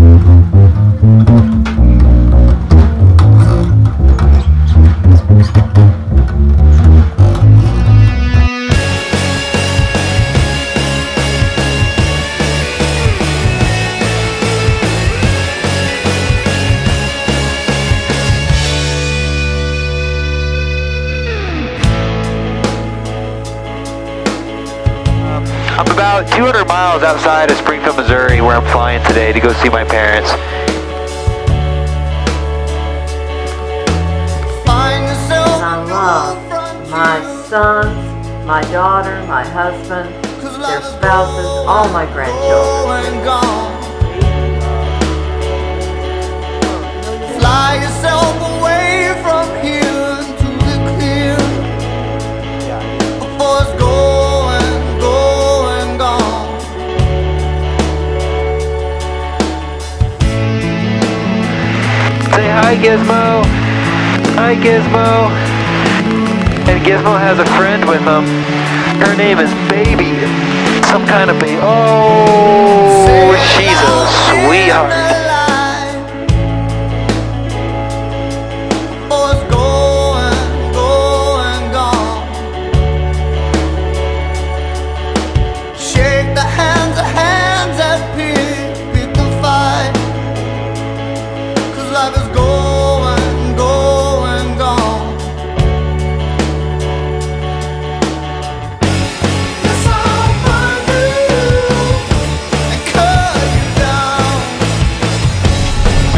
Mm-hmm. I'm about 200 miles outside of Springfield, Missouri, where I'm flying today to go see my parents. I love my sons, my daughter, my husband, their spouses, all my grandchildren. Fly yourself Gizmo. Hi, Gizmo. And Gizmo has a friend with him. Her name is Baby. Some kind of baby. Oh,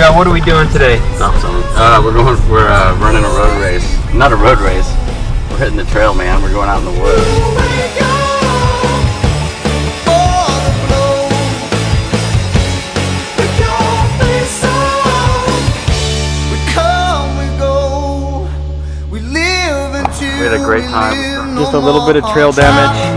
Yeah, what are we doing today? Stop sign. Uh, we're going. We're uh, running a road race. Not a road race. We're hitting the trail, man. We're going out in the woods. We had a great time. Just a little bit of trail damage.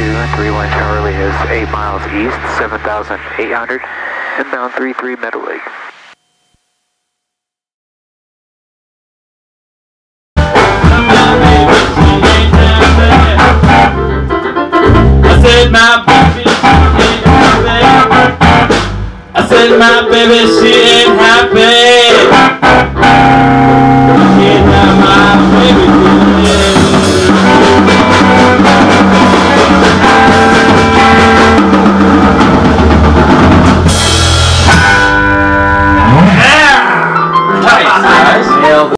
3231 Charlie is 8 miles east, 7,800, inbound 33 Meadow Lake. I said my baby, she ain't baby. I said my baby, she